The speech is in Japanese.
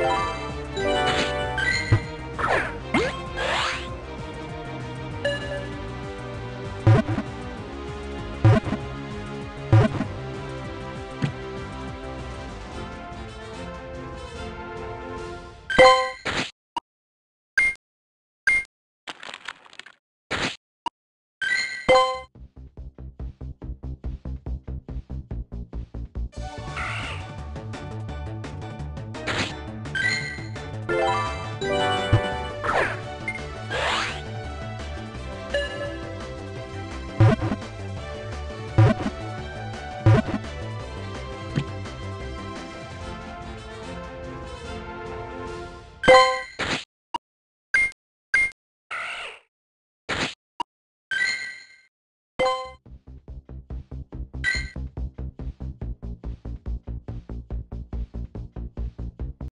Bye.